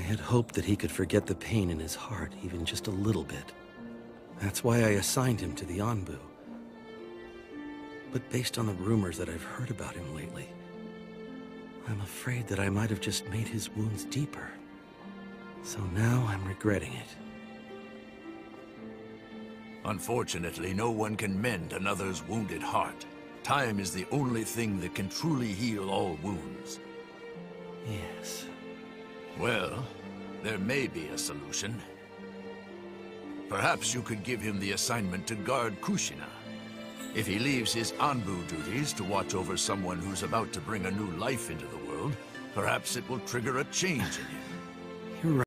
had hoped that he could forget the pain in his heart, even just a little bit. That's why I assigned him to the Anbu. But based on the rumors that I've heard about him lately, I'm afraid that I might have just made his wounds deeper. So now I'm regretting it. Unfortunately, no one can mend another's wounded heart. Time is the only thing that can truly heal all wounds. Yes. Well, there may be a solution. Perhaps you could give him the assignment to guard Kushina. If he leaves his Anbu duties to watch over someone who's about to bring a new life into the world, perhaps it will trigger a change in him.